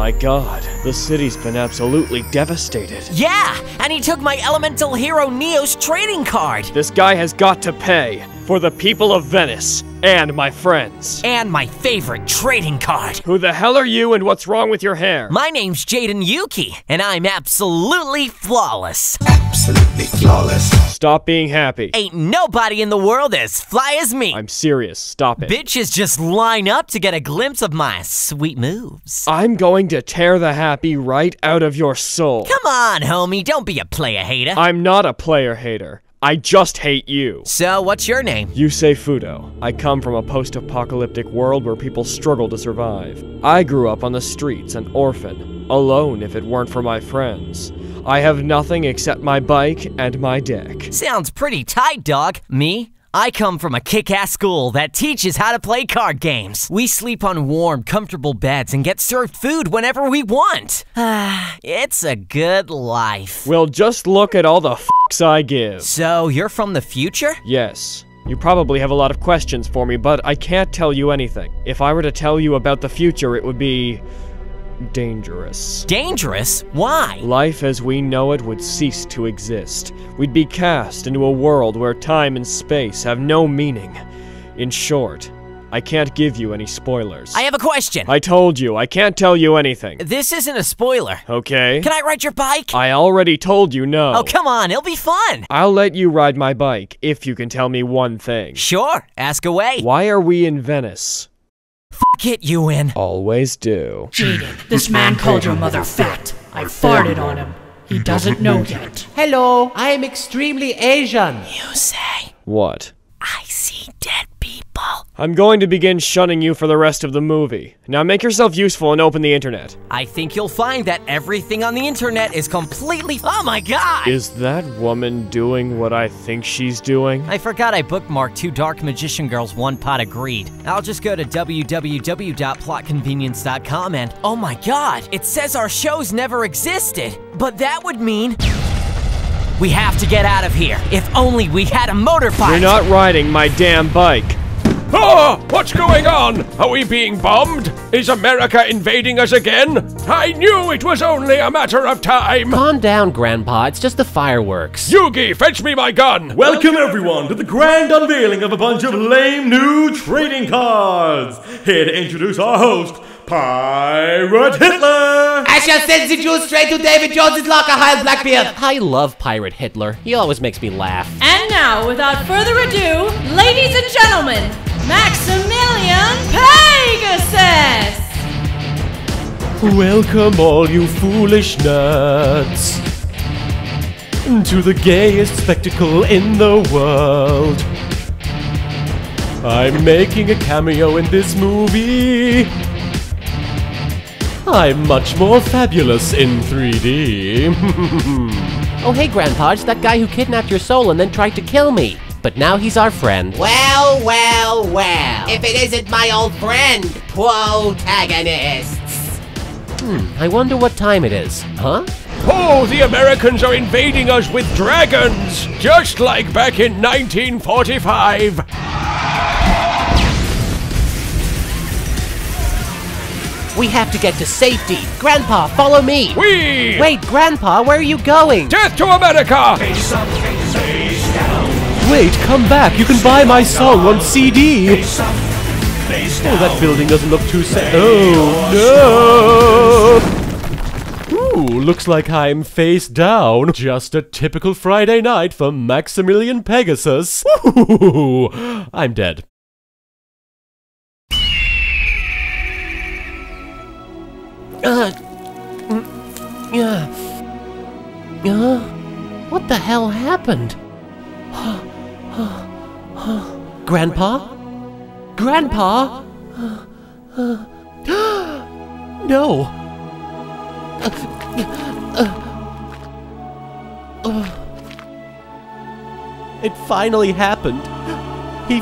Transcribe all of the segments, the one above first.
my god, the city's been absolutely devastated. Yeah, and he took my elemental hero Neos trading card. This guy has got to pay for the people of Venice and my friends. And my favorite trading card. Who the hell are you and what's wrong with your hair? My name's Jaden Yuki, and I'm absolutely flawless. Absolutely flawless. Stop being happy. Ain't nobody in the world as fly as me. I'm serious. Stop it. Bitches just line up to get a glimpse of my sweet moves. I'm going to tear the happy right out of your soul. Come on, homie, don't be a player hater. I'm not a player hater. I just hate you. So, what's your name? Yusei Fudo. I come from a post-apocalyptic world where people struggle to survive. I grew up on the streets, an orphan, alone if it weren't for my friends. I have nothing except my bike and my deck. Sounds pretty tight, dog. Me? I come from a kick ass school that teaches how to play card games. We sleep on warm, comfortable beds and get served food whenever we want. Ah, it's a good life. Well, just look at all the fucks I give. So, you're from the future? Yes. You probably have a lot of questions for me, but I can't tell you anything. If I were to tell you about the future, it would be dangerous. Dangerous? Why? Life as we know it would cease to exist. We'd be cast into a world where time and space have no meaning. In short, I can't give you any spoilers. I have a question. I told you, I can't tell you anything. This isn't a spoiler. Okay? Can I ride your bike? I already told you no. Oh, come on, it'll be fun. I'll let you ride my bike if you can tell me one thing. Sure, ask away. Why are we in Venice? F it, you in. Always do. Jaden, this man called your mother fat. I farted on him. He doesn't know yet. Hello, I am extremely Asian. You say, What? I see dead people. I'm going to begin shunning you for the rest of the movie. Now make yourself useful and open the internet. I think you'll find that everything on the internet is completely. Oh my god! Is that woman doing what I think she's doing? I forgot I bookmarked two Dark Magician Girls One Pot of Greed. I'll just go to www.plotconvenience.com and oh my god, it says our shows never existed. But that would mean we have to get out of here. If only we had a motorbike. You're not riding my damn bike. Oh, what's going on? Are we being bombed? Is America invading us again? I knew it was only a matter of time. Calm down, Grandpa. It's just the fireworks. Yugi, fetch me my gun. Welcome everyone to the grand unveiling of a bunch of lame new trading cards. Here to introduce our host, Pirate Hitler. I shall send the Jews straight to David Jones's locker, Heil Blackbeard. I love Pirate Hitler. He always makes me laugh. And now, without further ado, ladies and gentlemen, Maximilian Pegasus! Welcome all you foolish nerds to the gayest spectacle in the world. I'm making a cameo in this movie. I'm much more fabulous in 3D. Oh, hey, Grandpa, it's that guy who kidnapped your soul and then tried to kill me. But now he's our friend. Well, well, well. If it isn't my old friend, protagonists. Hmm, I wonder what time it is. Huh? Oh, the Americans are invading us with dragons, just like back in 1945. We have to get to safety. Grandpa, follow me. We Wait, Grandpa, where are you going? death to America. Wait, come back. You can buy my song on CD. Oh, that building doesn't look too safe. Oh, no. Ooh, looks like I'm face down. Just a typical Friday night for Maximilian Pegasus. I'm dead. Uh, mm, yeah. Uh, what the hell happened? Grandpa? Grandpa? no. It finally happened. He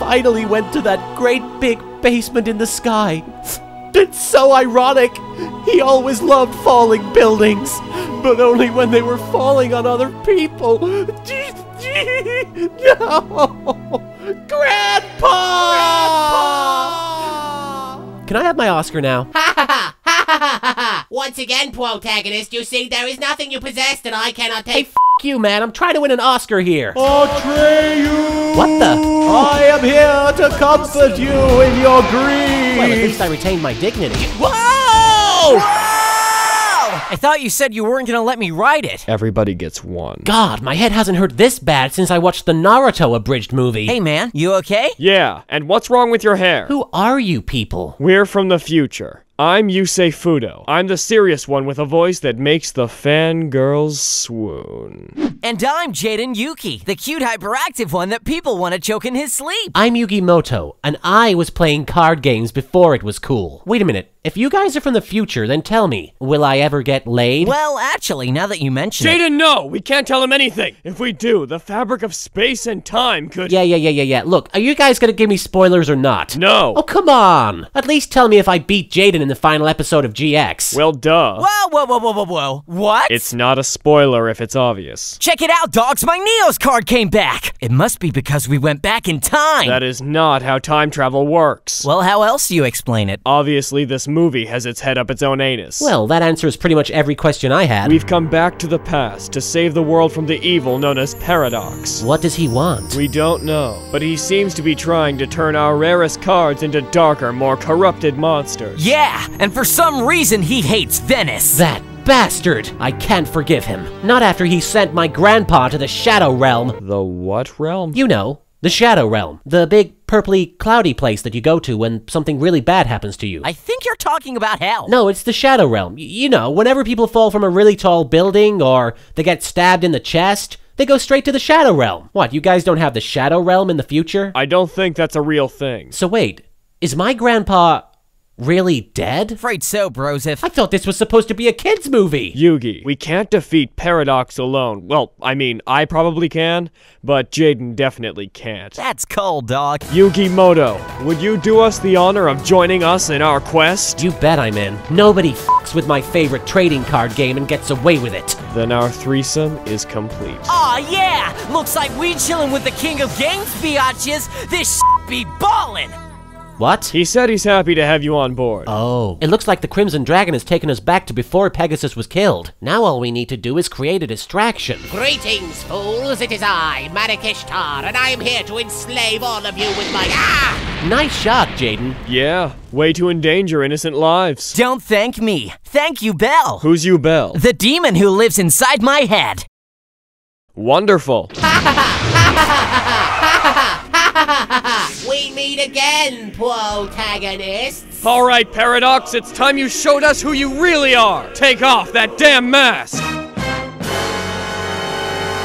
finally went to that great big basement in the sky. It's so ironic. He always loved falling buildings, but only when they were falling on other people. No! Grandpa! Can I have my Oscar now? Ha ha ha ha ha ha ha! Once again, protagonist, you see, there is nothing you possess that I cannot Hey, take. f you, man. I'm trying to win an Oscar here. Atreyu! What the? I am here to comfort you in your grief! Well, at least I retained my dignity. I thought you said you weren't gonna let me ride it. Everybody gets one. God, my head hasn't hurt this bad since I watched the Naruto abridged movie. Hey man, you okay? Yeah, and what's wrong with your hair? Who are you people? We're from the future. I'm Yusei Fudo. I'm the serious one with a voice that makes the fangirls swoon. And I'm Jaden Yuki, the cute hyperactive one that people want to choke in his sleep. I'm Yugi Moto, and I was playing card games before it was cool. Wait a minute. If you guys are from the future, then tell me, will I ever get laid? Well, actually, now that you mention it. Jaden, no! We can't tell him anything! If we do, the fabric of space and time could. yeah, yeah, yeah, yeah, yeah. Look, are you guys gonna give me spoilers or not? No! Oh, come on! At least tell me if I beat Jaden in the final episode of GX. Well, duh. Whoa, whoa, whoa, whoa, whoa, whoa. What? It's not a spoiler if it's obvious. Check it out, dogs. My Neos card came back. It must be because we went back in time. That is not how time travel works. well, how else do you explain it? Obviously, this movie has its head up its own anus. Well, that answers pretty much every question I had. We've come back to the past to save the world from the evil known as Paradox. What does he want? We don't know, but he seems to be trying to turn our rarest cards into darker, more corrupted monsters. Yeah, and for some reason he hates Venice. That bastard! I can't forgive him. Not after he sent my grandpa to the Shadow Realm. The what realm? You know, the Shadow Realm. The big, purpley, cloudy place that you go to when something really bad happens to you. I think you're talking about hell. No, it's the Shadow Realm. Y- you know, whenever people fall from a really tall building or they get stabbed in the chest, they go straight to the Shadow Realm. What, you guys don't have the Shadow Realm in the future? I don't think that's a real thing. So wait, is my grandpa really dead? Afraid so, Broseph. I thought this was supposed to be a kids movie. Yugi, we can't defeat Paradox alone. Well, I mean, I probably can, but Jaden definitely can't. That's cold, dog. Yugi Moto, would you do us the honor of joining us in our quest? You bet I'm in. Nobody fucks with my favorite trading card game and gets away with it. Then our threesome is complete. Aw, yeah! Looks like we chillin' with the king of games, biatches. This sh be ballin'. What? He said he's happy to have you on board. Oh. It looks like the Crimson Dragon has taken us back to before Pegasus was killed. Now all we need to do is create a distraction. Greetings, fools. It is I, Marik Ishtar, and I am here to enslave all of you with my. Ah! Nice shot, Jaden. yeah, way to endanger innocent lives. Don't thank me. Thank Yubel. Who's Yubel? The demon who lives inside my head. Wonderful. We meet again, protagonists. All right, Paradox, it's time you showed us who you really are. Take off that damn mask.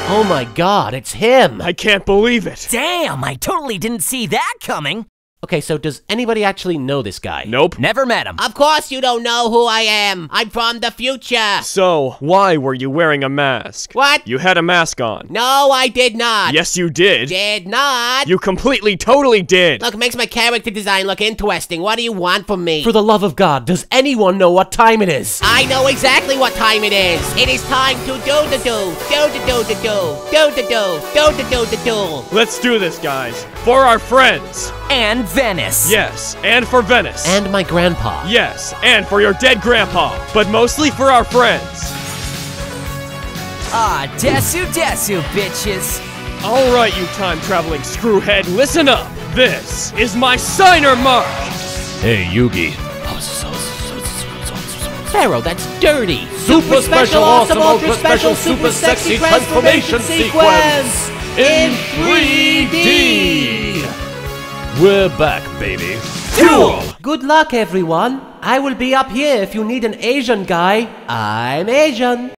Oh my god, it's him! I can't believe it. Damn, I totally didn't see that coming. Okay, so does anybody actually know this guy? Nope. Never met him. Of course, you don't know who I am. I'm from the future. So, why were you wearing a mask? What? You had a mask on. No, I did not. Yes, you did. Did not. You completely, totally did. Look, makes my character design look interesting. What do you want from me? For the love of God, does anyone know what time it is? I know exactly what time it is. It is time to do the do, do the do the do, do the do, do the do the do. Let's do this, guys. For our friends. And Venice. Yes, and for Venice. And my grandpa. yes, and for your dead grandpa. But mostly for our friends. Ah, desu desu, bitches. All right, you time traveling screwhead, listen up. This is my signer mark. Hey, Yugi. Pharaoh, that's dirty! Super special, awesome, ultra special, super sexy transformation sequence in 3D. We're back, baby. Fuel! Good luck, everyone! I will be up here if you need an Asian guy. I'm Asian.